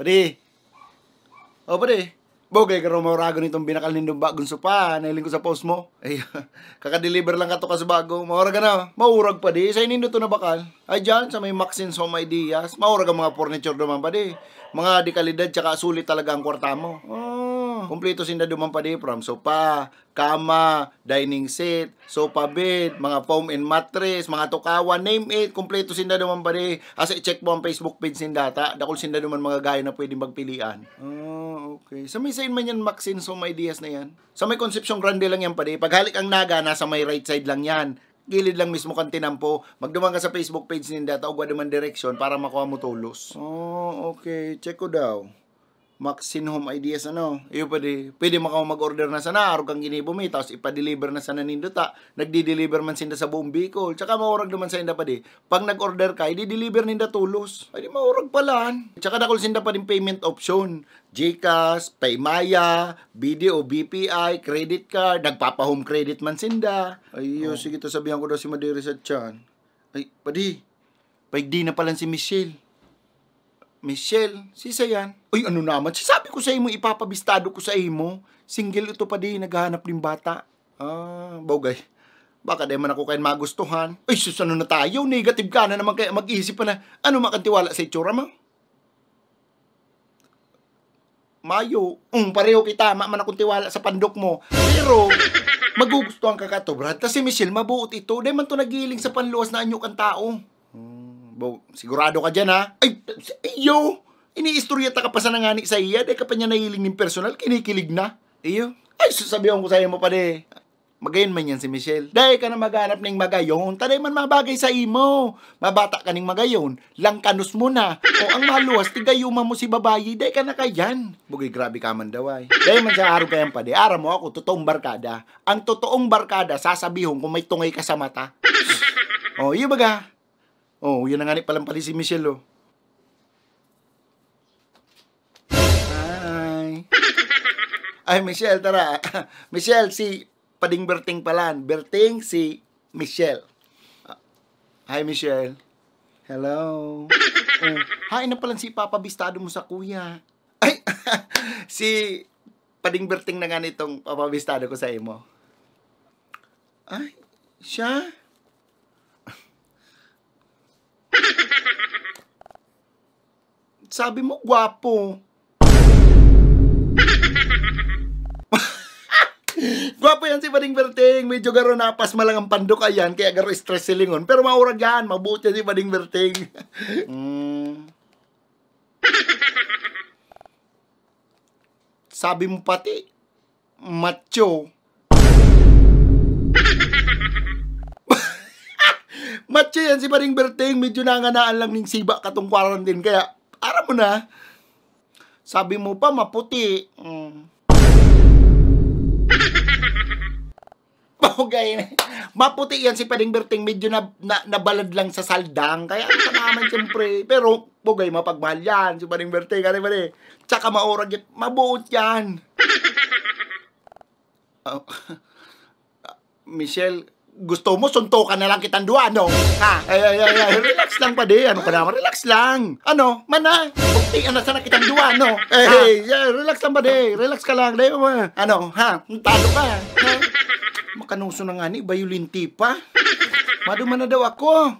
Padi. O, padi. Bogay ka raw nitong binakal nindong bagong sopa. Nailing ko sa post mo. Ay, kakadeliver lang ka to bago. Maurag ka na. Maurag pa di. Sa inindo to na bakal. Ay, dyan, sa may Maxins Home Ideas. Maurag ang mga furniture naman pa di. Mga di kalidad, tsaka sulit talaga ang kwarta mo. Oh, kumpleto sinda duman pa di. From sopa, kama, dining set, sofa bed, mga foam and mattress, mga tukawan, name it, kumpleto sinda duman pa di. Asa i-check mo ang Facebook page sinda ta. Dakol sinda duman mga gaya na pwedeng magpilian. Oh, okay. Sa may side man yan, Maxins Home Ideas na yan. Sa may Concepcion Grande lang yan pa di. Paghalik ang naga, nasa may right side lang yan gilid lang mismo kan tinampo. Magduman ka sa Facebook page ninda, tawag naman direction para makuha mo tulos. Oh, okay. Check ko daw. Maxin Home Ideas ano. Iyo pwede, pwede makaw mag-order na sana, araw kang ginibo mi, tapos ipa-deliver na sana nindo ta. Nagdi-deliver man sinda sa buong Bicol. Tsaka maurag naman sa inda pa di. Pag nag-order ka, i-deliver ninda tulos. Ay di maurag pala. Tsaka dakol sinda pa din payment option. GCash, Paymaya, BDO, BPI, credit card, nagpapa-home credit man sinda. Ay, oh. sige to sabihan ko daw si Madiri sa chan. Ay, padi. Paigdi na pala si Michelle. Michelle, sisa yan. Uy, ano naman? Sabi ko sa imo, ipapabistado ko sa imo. Single ito pa di, naghahanap ng bata. Ah, bawgay. Baka di man ako kayo magustuhan. Ay, sus, ano na tayo? Negative ka na naman kaya mag-iisip pa na. Ano makantiwala sa itsura mo? Mayo, um, pareho kita, ma man akong tiwala sa pandok mo. Pero, magugustuhan ka ka to, Brad. Kasi Michelle, mabuot ito. Di man to nagiling sa panluwas na anyo kang tao. Bo, sigurado ka dyan, ha? Ay, iyo! Iniistoryata ka pa sa nangani sa iya, dahil ka pa niya nahiling ng personal, kinikilig na. Iyo? Ay, sasabihan ko sa iyo mo pa de. Magayon man yan si Michelle. Dahil ka na maghanap ng magayon, taday man mabagay sa imo. Mabata ka ng magayon, langkanus mo na. O ang maluwas, tigayuma mo si babayi, dahil ka na kayan. Bugay, grabe ka man daw ay. Dahil man sa araw kayan pa de, araw mo ako, totoong barkada. Ang totoong barkada, sasabihon kung may tungay ka sa mata. o, iyo baga, Oh, yun na nga palang pali si Michelle, oh. Hi. Ay, Michelle, tara. Michelle, si Pading Berting palan. Berting, si Michelle. Hi, Michelle. Hello. Oh, hi na pala si Papa Bistado mo sa kuya. Ay, si Pading Berting na nga nitong papabistado ko sa imo. Ay, siya? Sabi mo, gwapo. gwapo yan si Bading Berting. Medyo garo napas malang ang pandok ayan, kaya garo stress silingon. Pero maurag yan, mabuti yan si Bading Berting. mm. Sabi mo pati, macho. macho yan si Bading Berting. Medyo nanganaan lang ng siba katong quarantine. Kaya Ara mo na. Sabi mo pa, maputi. Mm. Okay. Maputi yan si Pading Berting. Medyo na, na, nabalad lang sa saldang. Kaya ano naman siyempre. Pero, bugay, mapagmahal yan. Si Pading Berting. Ano ba Tsaka maurag yan. Mabuot yan. Oh. Michelle, gusto mo, suntukan na lang kitang duwa, no? Ha? Ay, ay, ay, ay, relax lang pa di. Ano ka naman? Relax lang. Ano? Mana? Bukti, ano sana kitang duwa, no? Eh, hey, yeah, relax lang pa di. Relax ka lang. Di, ano? Ha? Talo ka. Ha? Makanuso na nga ni, bayulinti pa. Maduman na daw ako.